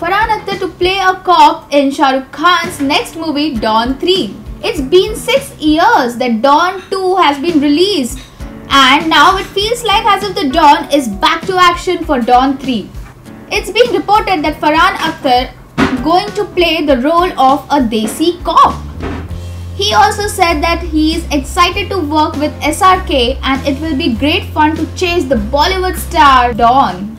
Farhan Akhtar to play a cop in Shah Rukh Khan's next movie Don 3. It's been 6 years that Don 2 has been released and now it feels like as if the Don is back to action for Don 3. It's been reported that Farhan Akhtar going to play the role of a Desi cop. He also said that he is excited to work with SRK and it will be great fun to chase the Bollywood star Don.